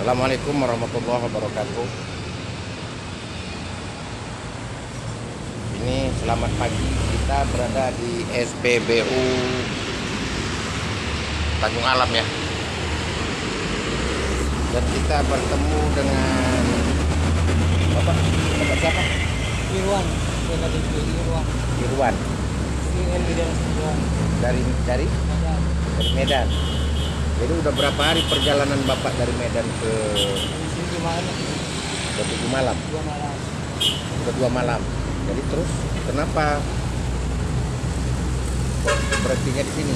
Assalamualaikum warahmatullahi wabarakatuh. Ini selamat pagi. Kita berada di SPBU Tanjung Alam ya. Dan kita bertemu dengan Bapak, Bapak siapa? Irwan, Irwan. Irwan Irwan dari dari dari Medan. Jadi udah berapa hari perjalanan Bapak dari Medan ke di sini gimana? ke tujuh malam? Dua malam. Udah dua malam. Jadi terus kenapa berhentinya di sini?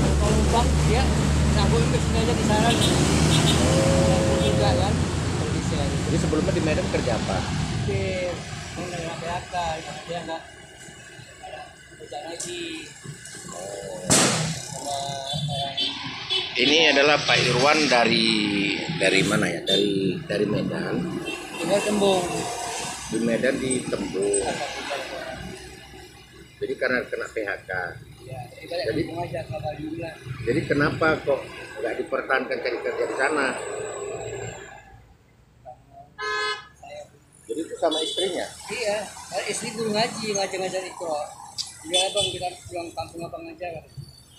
Kalau numpang dia ke sini aja di sana. Sambung juga kan. Jadi sebelumnya di Medan kerja apa? Oke, mau nanya PHK, dia nggak kerja lagi. Sama orang Ini adalah Pak Irwan dari dari mana ya? Dari dari Medan. tinggal tembung. Di Medan di Tembung. Jadi karena kena PHK. Ya, jadi Jadi- aja kenapa kok nggak dipertahankan cari kerja di sana? Jadi itu sama istrinya. Iya, kalau istri guru ngaji, ngajar-ngajar ikro. Dia bang kita pulang kampung apa ngajar.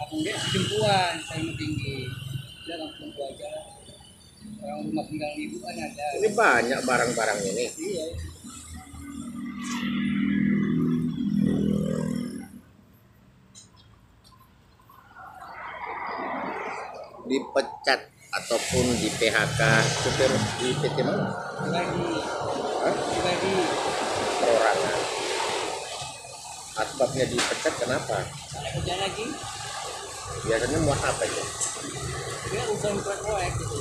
Kampung dia jempuan, saya mau tinggi. Dia langsung gua aja. Orang rumah tinggal ibu kan ada. Ini banyak barang-barang ini. Iya. Dipecat ataupun di PHK supir di PT mana? Pribadi, Hah? pribadi. Perorangan. Asbabnya dipecat kenapa? Ada kerja lagi, Biasanya muat apa itu? dia urusan proyek gitu.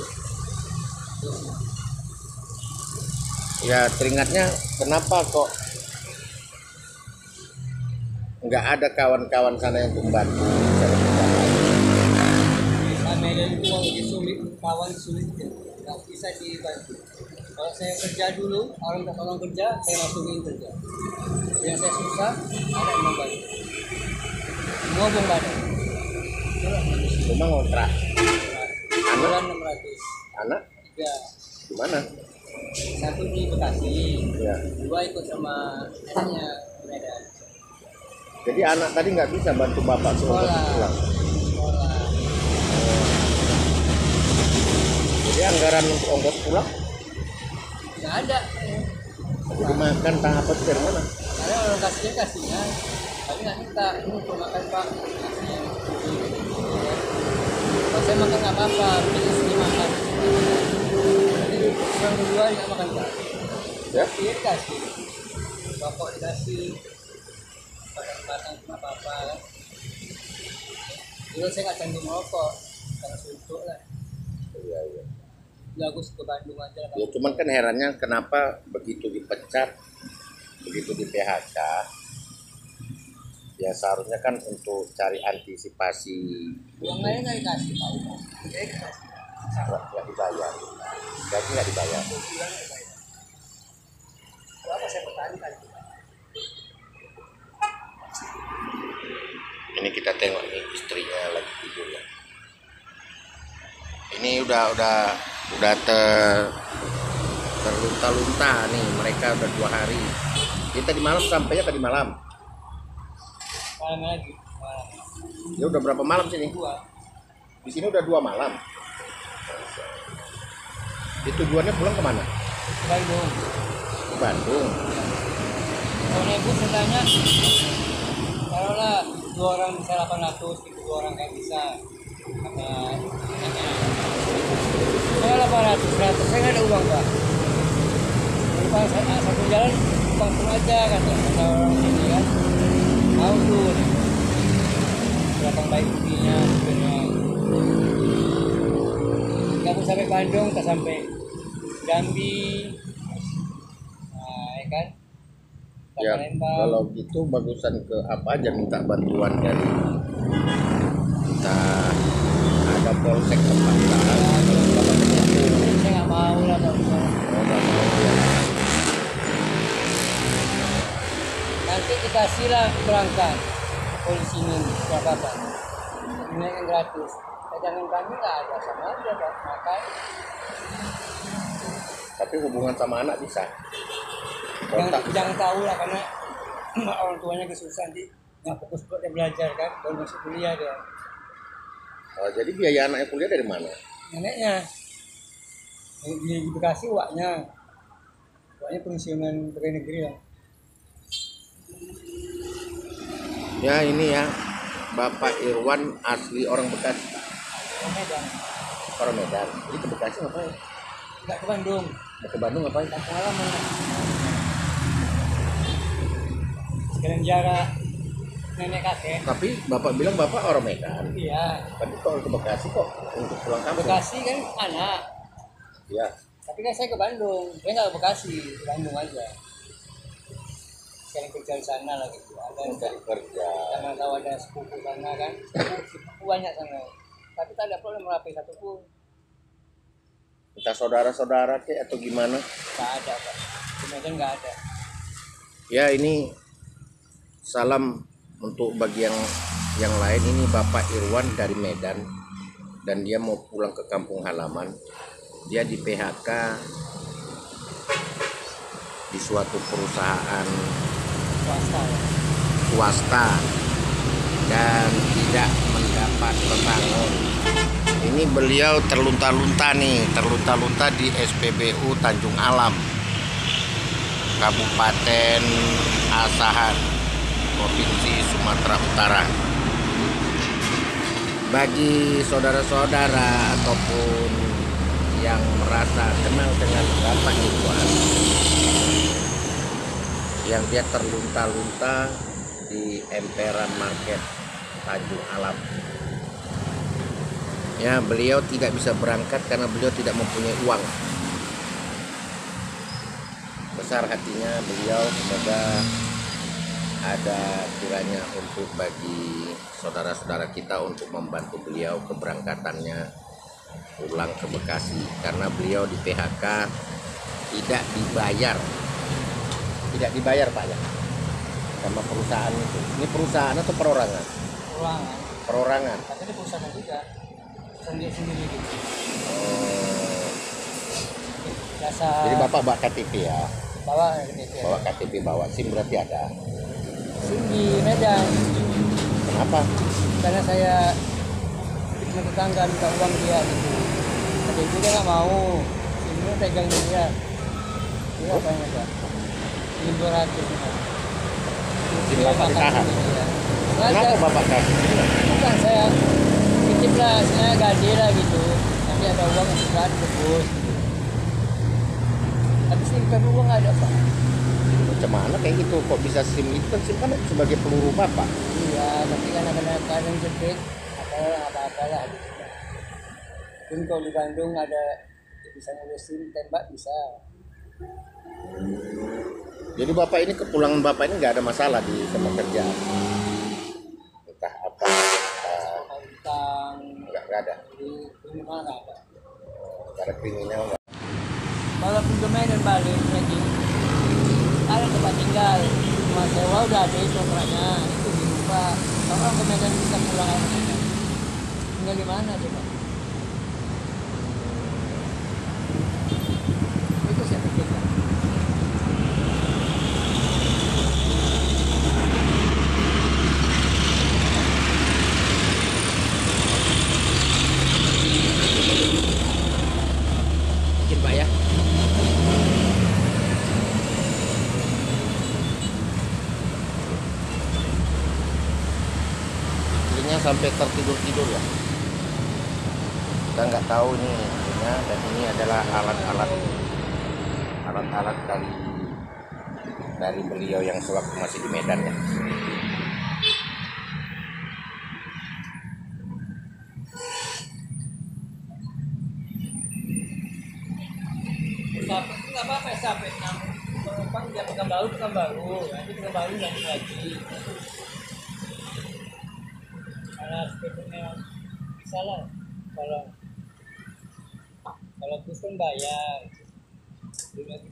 Ya teringatnya kenapa kok nggak ada kawan-kawan sana yang membantu Medan itu jadi sulit, kawan sulit, nggak bisa dibantu. Kalau saya kerja dulu, orang tak tolong kerja, saya masukin kerja. Yang saya susah, ada yang membantu. Semua belum Cuma ngontrak. Anak, Bulan 600, anak tiga, di mana? satu di Bekasi, Ya. dua ikut sama neneknya di Medan. Jadi anak tadi nggak bisa bantu bapak Sekolah, pulang. sekolah. Jadi anggaran untuk ongkos pulang, Nggak ada. jadi makan tahap dari mana? Karena orang kasihnya kasihnya, tapi nggak minta. Ini untuk makan pak, makan nggak apa-apa, bikin istri makan. Jadi orang berdua nggak makan pak. Ya? Dia dikasih, bapak dikasih, batang-batang nggak apa-apa kan. Dulu saya nggak canggih merokok, karena suntuk lah. Iya, iya. Bagus ke Bandung aja lah. Ya cuman kan herannya kenapa begitu dipecat, begitu di PHK, ya seharusnya kan untuk cari antisipasi Uang lain nggak dikasih tahu. Nggak dibayar, berarti nggak dibayar. Kenapa saya pertahankan? Ini kita tengok nih istrinya lagi tidur ya. Ini udah udah udah ter terlunta-lunta nih mereka udah dua hari. Kita di malam sampainya tadi malam. Malam lagi. Malam. Ya udah berapa malam sini? Dua. Di sini udah dua malam. Itu tujuannya pulang ke mana? Bandung. Ke Bandung. Kalau ibu tanya, taruhlah dua orang bisa 800, gitu dua orang kan bisa. Kata. Saya 800, 100, saya nggak ada uang pak. Sa- ah, satu jalan, numpang pun aja kata kata orang sini kan. Tahu tuh. Belakang baik buktinya, supirnya. Nggak pun sampai Bandung, tak sampai Jambi. Nah, ya kan? Tak Ya Palembang. kalau gitu bagusan ke apa aja minta bantuan dari kita ada polsek tempat kalau bapak ketemu, saya nggak mau lah Pak. Oh, nggak mau ya. Nanti dikasih lah berangkat polisi ini pak? Ini yang gratis. Saya jangan kami nggak ada sama aja Pak. makan Tapi hubungan sama anak bisa. jangan, Kontak. jangan tahu lah karena orang tuanya kesusahan di nggak fokus buat dia belajar kan baru masuk kuliah dia Oh, jadi biaya anaknya kuliah dari mana? neneknya di, di Bekasi waknya waknya pensiunan pegawai negeri lah Ya ini ya, Bapak Irwan asli orang Bekasi, Orang Medan orang Medan. Jadi ke Bekasi ngapain? nggak ke Bandung Mau ke Bandung ngapain? kampung halaman lah. sekalian jarak nenek kakek Tapi Bapak bilang Bapak orang Medan. iya Tapi kalau ke Bekasi kok untuk pulang kampung? Bekasi kan anak Ya. tapi kan saya ke Bandung saya nggak ke Bekasi ke Bandung aja sekalian kerja di sana lah gitu. Ada Mencari kerja. karena tahu ada sepupu sana kan? Sepupu banyak sana. Tapi tak ada problem merapi satu pun. Entah saudara-saudara kek atau gimana. nggak ada pak. Medan nggak ada. Ya ini salam untuk bagi yang yang lain. Ini Bapak Irwan dari Medan. Dan dia mau pulang ke kampung halaman. Dia di PHK di suatu perusahaan swasta ya. swasta dan tidak mendapat pesangon. Ini beliau terlunta-lunta nih, terlunta-lunta di SPBU Tanjung Alam, Kabupaten Asahan, Provinsi Sumatera Utara. Bagi saudara-saudara ataupun yang merasa kenal dengan Bapak Iwan, yang dia terlunta-lunta di emperan market Tanjung Alam. Ya, beliau tidak bisa berangkat karena beliau tidak mempunyai uang. Besar hatinya beliau semoga ada kiranya untuk bagi saudara-saudara kita untuk membantu beliau keberangkatannya pulang ke Bekasi karena beliau di PHK tidak dibayar tidak dibayar pak ya? Sama perusahaan itu. Ini perusahaan atau perorangan? Ruangan perorangan. Tapi di perusahaan juga. Sendiri sendiri gitu. Oh, jasa jadi bapak bawa KTP ya? Bawa ya. bawa KTP bawa SIM berarti ada? SIM di Medan. Kenapa? Karena saya punya tetangga minta uang dia gitu. Tapi dia nggak mau. SIM-nya pegang dia. Dia apa yang ada SIM 200 gitu. SIM Dia bapak ditahan kenapa bapak kasih bukan saya titip lah saya gaji lah gitu. Nanti ada uang tebus gitu. tapi SIM perlu uang nggak ada pak. Macam mana kayak gitu? Kok bisa SIM itu kan? SIM kan sebagai peluru bapak. Iya tapi kan kadang kadang jepit apa apa apalah gitu kalau di Bandung ada bisa ngurusin tembak bisa jadi bapak ini kepulangan bapak ini nggak ada masalah di sama kerja. Entah apa nggak ada di nggak ada. Nggak ada kriminal nggak? Walaupun ke Medan balik lagi. Ada tempat tinggal. Rumah sewa udah ada kontraknya itu di rumah. Kalau orang ke Medan bisa pulang. Tinggal di mana coba itu saya pikirkan mungkin pak ya Istrinya sampai tertidur tidur ya kita nggak tahu nih istrinya dan ini adalah alat-alat alat-alat dari dari beliau yang sewaktu masih di Medan ya. Apa-apa sampai penumpang dia pegang baru pegang baru nanti pegang baru lanjut lagi. Karena sepedanya bisa lah kalau kalau bus kan bayar.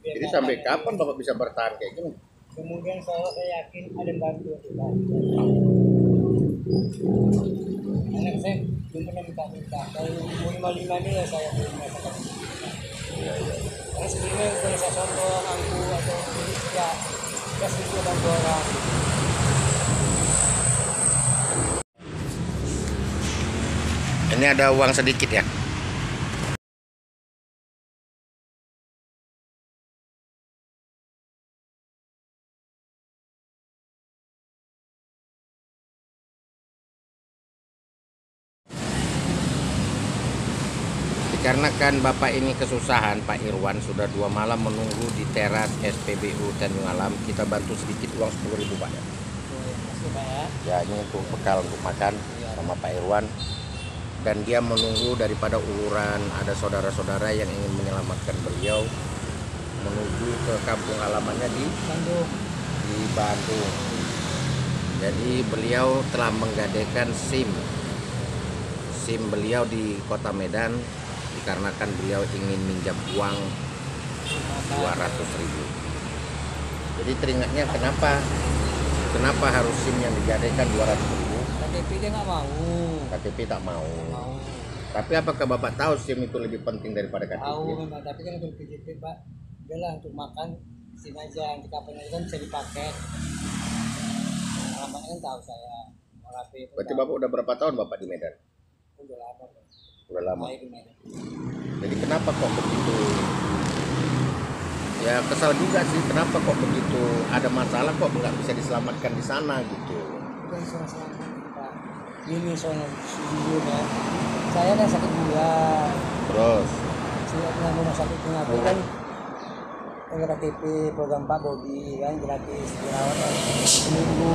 Jadi sampai kapan bapak bisa bertahan kayak gini? Kemudian saya saya yakin ada yang bantu kita anak saya belum pernah minta-minta kalau umur lima lima ini ya saya belum merasakan Iya, iya. karena sebelumnya bukan saya sombong angku atau ya ya sedikit bantu orang. Ini ada uang sedikit ya? Dikarenakan Bapak ini kesusahan, Pak Irwan sudah dua malam menunggu di teras SPBU Tanjung Alam. Kita bantu sedikit uang 10.000 Pak ya. Tuh, makasih pak ya Ya ini untuk bekal untuk makan sama Pak Irwan. Dan dia menunggu daripada uluran ada saudara-saudara yang ingin menyelamatkan beliau menuju ke kampung halamannya di Bandung di Bandung. Jadi beliau telah menggadaikan SIM. SIM beliau di Kota Medan dikarenakan beliau ingin minjam uang 200 ribu. Jadi teringatnya kenapa kenapa harus SIM yang digadaikan 200 ribu? KTP dia nggak mau KTP tak mau. mau Tapi apakah Bapak tahu SIM itu lebih penting daripada KTP? tahu memang tapi kan untuk KTP pak udahlah untuk makan sini aja nanti kapan aja kan bisa dipakai alamatnya kan tahu saya Berarti tahu. Bapak udah berapa tahun Bapak di Medan? udah lama Pak. Udah lama. Medan. Jadi kenapa kok begitu? Ya kesal juga sih. Kenapa kok begitu? Ada masalah kok nggak bisa diselamatkan di sana gitu? bukan soal ini soal jujur ya saya kan sakit gula Terus, saya pernah rumah sakit Singapura kan ada KTP program Pak Bobi kan gratis dirawat kan seminggu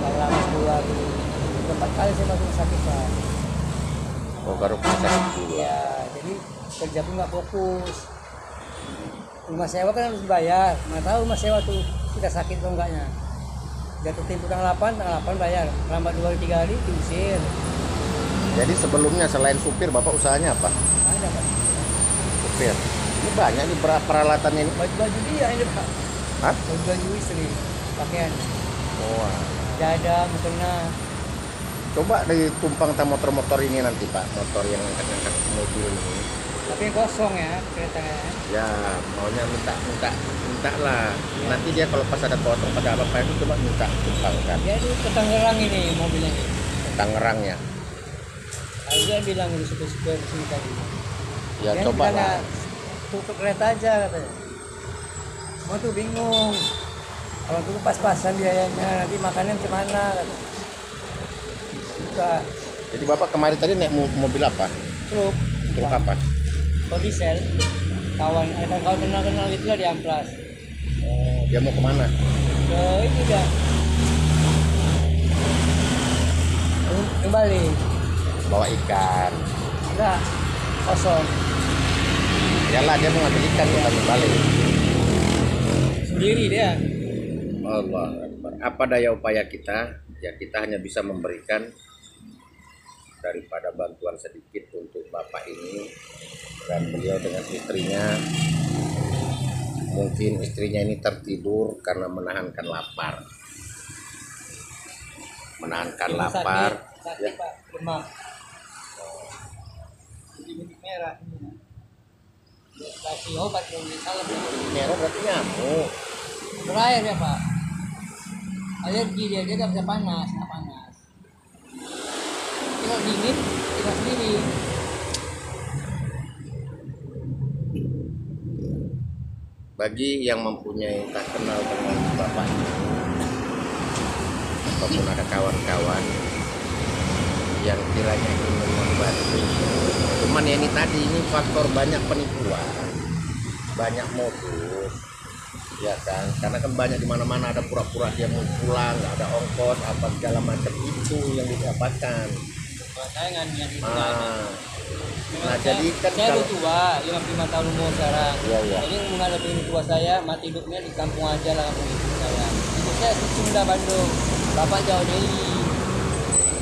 lama sepuluh hari empat kali saya masuk sakit pak oh baru sakit dulu. ya jadi kerja pun nggak fokus rumah sewa kan harus dibayar mana tahu rumah sewa tuh kita sakit atau enggaknya jatuh tempo tanggal 8 tanggal 8 bayar lambat dua hari tiga hari diusir Jadi sebelumnya selain supir Bapak usahanya apa? ada pak Supir. Ini banyak nih per- peralatan ini. baju baju dia ini pak Hah? baju baju istri pakaian Wah. dada mukena Coba ditumpang tak motor-motor ini nanti Pak, motor yang angkat-angkat mobil ini. tapi kosong ya keretanya Ya, maunya minta minta minta lah. Nanti dia kalau pas ada kosong pada apa itu coba minta tumpangkan. dia itu ke Tangerang ini mobilnya ini Tangerangnya. Lalu dia bilang ini supir-supir di sini tadi Ya Dia coba lah. tutup kereta aja katanya semua tuh bingung kalau tuh pas-pasan biayanya nanti makannya gimana katanya suka Jadi Bapak kemarin tadi naik mo- mobil apa? truk Truk apa? kalau diesel kawan ada kawan kenal kenal gitu lah di amplas Oh, dia mau ke mana? ke ini dah kembali Bawa ikan. enggak kosong Yalah dia mau ngambil ikan bukan balik. sendiri dia Allah. Apa daya upaya kita? Ya kita hanya bisa memberikan daripada bantuan sedikit untuk bapak ini dan beliau dengan istrinya. Mungkin istrinya ini tertidur karena menahankan lapar. Menahankan Ibu lapar. sakit, sakit ya pak demam merah. Ini kasih obat merah berarti nyamuk. Berair ya pak. Alergi dia dia nggak bisa panas nggak panas kalau dingin kita sendiri. Bagi yang mempunyai tak kenal dengan bapak ataupun ada kawan-kawan yang kiranya ingin membantu. Cuman ya ini tadi ini faktor banyak penipuan. Banyak modus ya kan? Karena kan banyak di mana-mana ada pura-pura dia mau pulang nggak ada ongkos apa segala macam itu yang didapatkan saya nggak niat itu nggak ada. nah, Memang nah saya- jadi kan saya kalau udah tua 55 tahun umur sekarang. Iya, iya. jadi menghadapi tua saya mati hidupnya di kampung aja lah kampung ibu saya. Ibu saya di Sunda Bandung. Bapak jauh dari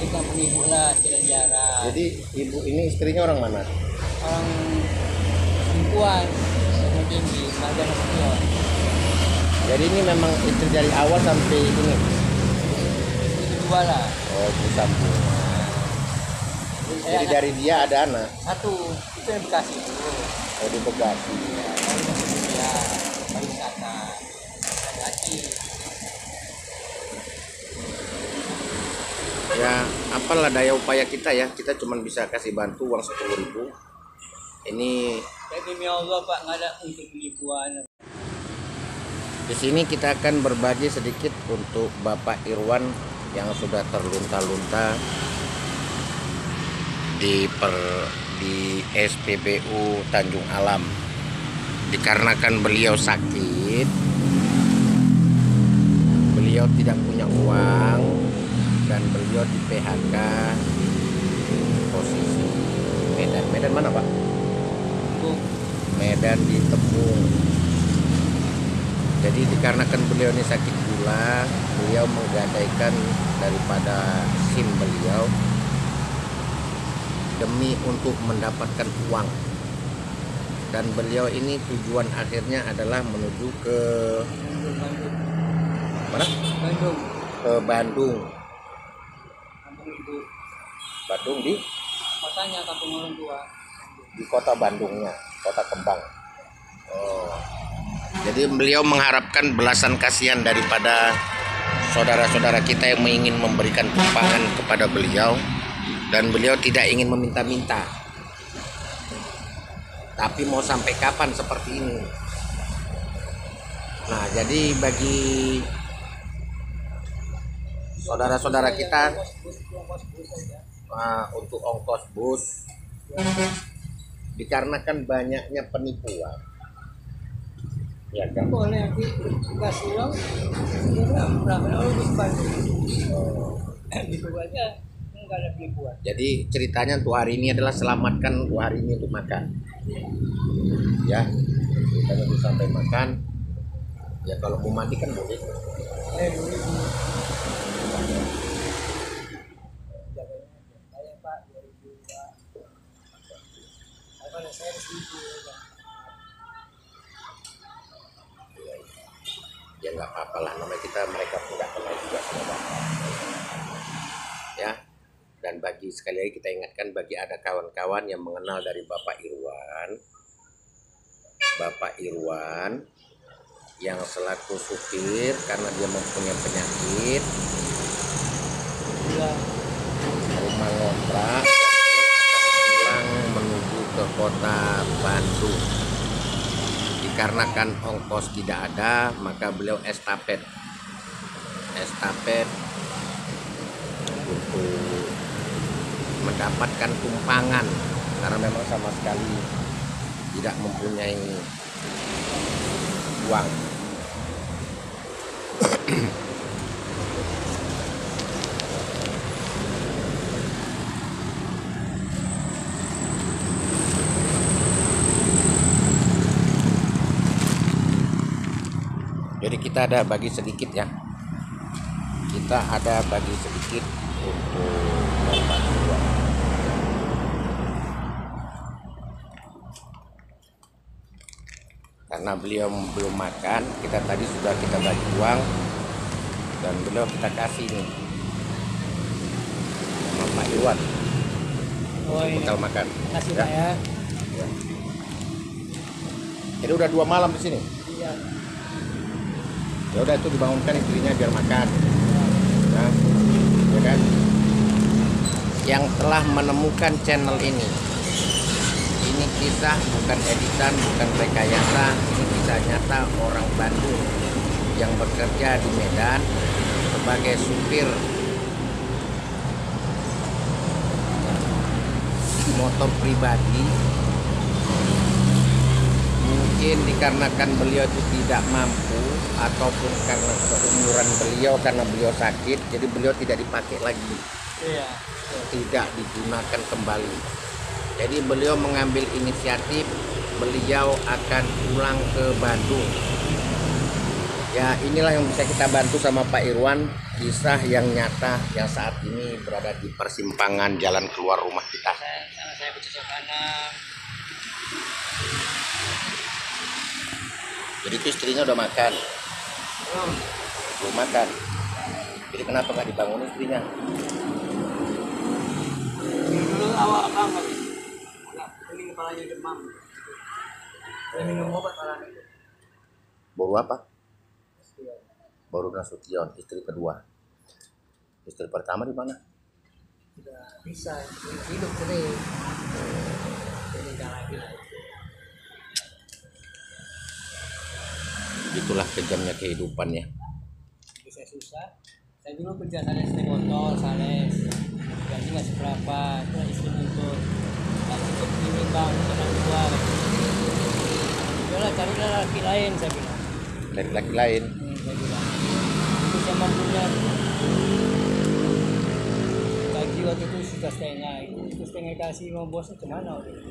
di kampung ibu lah jalan jarak jadi ibu ini istrinya orang mana? Orang perempuan yang tinggi Marjana Senior jadi ini memang istri dari awal sampai ini? Itu dua lah. Oh, itu sambung. Jadi dari dia ada anak. satu itu yang Bekasi Oh di Bekasi. masuk India pariwisata lagi Ya apalah daya upaya kita ya. Kita cuma bisa kasih bantu uang sepuluh ribu. Ini ya demi Allah Pak nggak ada untuk penipuan di sini kita akan berbagi sedikit untuk Bapak Irwan yang sudah terlunta-lunta di per di SPBU Tanjung Alam. Dikarenakan beliau sakit beliau tidak punya uang dan beliau di PHK posisi Medan. Medan mana Pak? Untuk Medan di Tembung jadi dikarenakan beliau ini sakit gula beliau menggadaikan daripada SIM beliau demi untuk mendapatkan uang. Dan beliau ini tujuan akhirnya adalah menuju ke mana? Bandung. Ke Bandung. Bandung di? Kotanya kampung orang tua. Di kota Bandungnya kota Kembang. Oh. Jadi beliau mengharapkan belasan kasihan daripada saudara-saudara kita yang ingin memberikan tumpangan kepada beliau dan beliau tidak ingin meminta-minta. Tapi mau sampai kapan seperti ini? Nah jadi bagi saudara-saudara kita uh, untuk ongkos bus dikarenakan banyaknya penipuan. Ya kan boleh berapa gitu aja jadi ceritanya untuk hari ini adalah selamatkan untuk hari ini untuk makan. Ya kita nanti sampai makan. Ya kalau mau mandi kan boleh. Eh dulu jaganya saya Pak 2000 Pak apa saya seribu ya nggak apa-apa lah. Namanya kita mereka nggak kenal juga sama bapak dan bagi sekali lagi kita ingatkan bagi ada kawan-kawan yang mengenal dari Bapak Irwan. Bapak Irwan yang selaku supir karena dia mempunyai penyakit. Rumah ngontrak pulang menuju ke kota Bandung. Dikarenakan ongkos tidak ada maka beliau estafet. Estafet untuk mendapatkan tumpangan karena memang sama sekali tidak mempunyai uang Jadi kita ada bagi sedikit ya. Kita ada bagi sedikit untuk Bapak Irwan. Karena beliau belum makan, kita tadi sudah kita bagi uang dan beliau kita kasih nih. Sama Pak Irwan, oh bekal makan. kasih Ya. Pak ya Jadi udah dua malam di sini. iya Ya udah itu dibangunkan istrinya biar makan. Nah, ya kan? Yang telah menemukan channel ini. Kisah bukan editan, bukan rekayasa, ini kisah nyata orang Bandung yang bekerja di Medan sebagai supir motor pribadi. Mungkin dikarenakan beliau itu tidak mampu ataupun karena keumuran beliau karena beliau sakit jadi beliau tidak dipakai lagi. Iya. Tidak digunakan kembali jadi beliau mengambil inisiatif beliau akan pulang ke Bandung. Ya inilah yang bisa kita bantu sama Pak Irwan kisah yang nyata yang saat ini berada di persimpangan jalan keluar rumah kita. Saya saya jadi itu istrinya udah makan? Belum. Belum makan. Jadi kenapa nggak dibangun istrinya? Dulu awal banget. Kepalanya demam. Saya minum obat malam itu. Baru apa? Baru Nasution, istri kedua. Istri pertama di mana? Sudah bisa hidup terus. Jadi jangan lagi lah. Itulah kejamnya kehidupan ya. Bisa susah. Saya dulu kerja sales naik motor, sales. Gaji nggak seberapa. Itu istri nuntut. Bang, tenang gua. Udahlah carilah laki lain saya bilang. Dari laki lain. Hmm, saya bilang. Itu mampunya. Gaji waktu itu sudah setengah. Itu, itu setengah kasih sama bosnya ke mana waktu itu.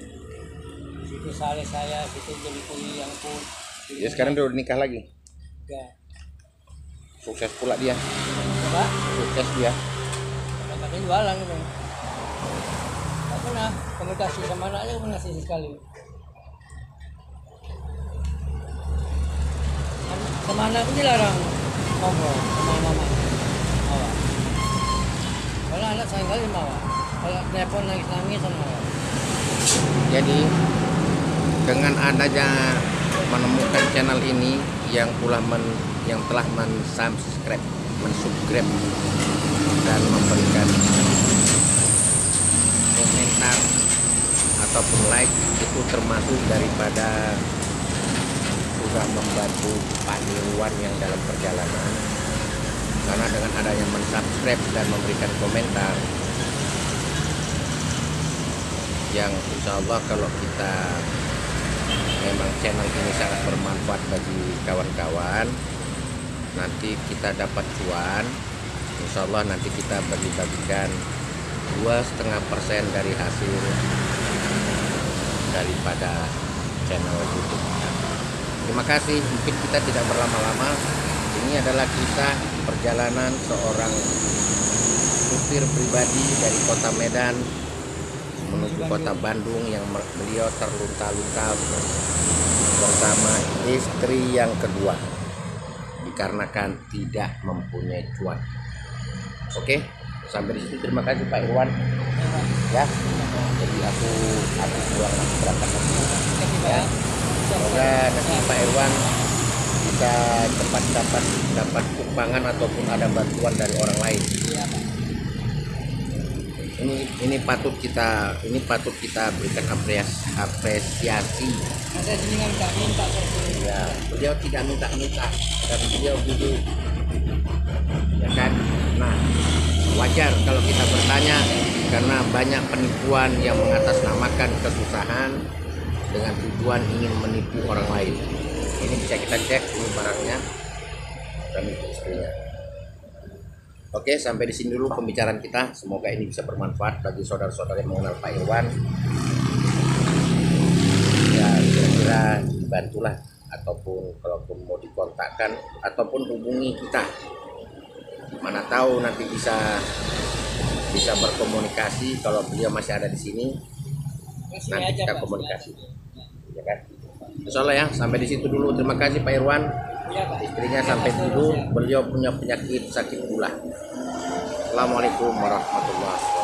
Situ sales saya, situ jadi kuli yang pun. Ya sekarang dia udah nikah lagi. Ya. Sukses pula dia. Coba. Sukses dia. Kadang-kadang jualan gitu. Pernah komunikasi sama anaknya komunikasi sekali. An- Sama anak pun dilarang ngobrol sama mama. Kalau anak sayang kali mawa. Kalau telepon nangis-nangis sama mawa. Jadi dengan adanya menemukan channel ini yang telah men, yang telah mensubscribe, mensubscribe dan memberikan komentar ataupun like itu termasuk daripada sudah membantu Pak Nirwan yang dalam perjalanan. Karena dengan adanya mensubscribe dan memberikan komentar yang insya Allah kalau kita memang channel ini sangat bermanfaat bagi kawan-kawan nanti kita dapat cuan. Insya Allah nanti kita bagi-bagikan dua setengah persen dari hasil daripada channel YouTube. Terima kasih. Mungkin kita tidak berlama-lama. Ini adalah kisah perjalanan seorang supir pribadi dari kota Medan menuju kota Bandung yang beliau terlunta-lunta bersama istri yang kedua dikarenakan tidak mempunyai cuan. Oke, sampai di situ. Terima kasih Pak Irwan. Ya. Jadi aku aku pulang aku berangkat Ya. Semoga nanti Pak Irwan bisa cepat dapat dapat sumbangan ataupun ada bantuan dari orang lain. Iya. Ini ini patut kita ini patut kita berikan apresiasi. Apresiasi minta ya beliau tidak minta-minta. Dan beliau duduk. Ya kan? Nah wajar kalau kita bertanya karena banyak penipuan yang mengatasnamakan kesusahan dengan tujuan ingin menipu orang lain. Ini bisa kita cek ini barangnya. Dan itu istrinya Oke, sampai di sini dulu pembicaraan kita. Semoga ini bisa bermanfaat bagi saudara-saudara yang mengenal Pak Irwan. Ya kira-kira dibantulah ataupun kalaupun mau dikontakkan ataupun hubungi kita mana tahu nanti bisa bisa berkomunikasi kalau beliau masih ada di sini. Kasih Nanti aja, kita komunikasi. ya kan? Insya Allah ya sampai di situ dulu. Terima kasih Pak Irwan. Iya, Pak. istrinya sampai dulu beliau punya penyakit sakit gula. Assalamualaikum warahmatullahi wabarakatuh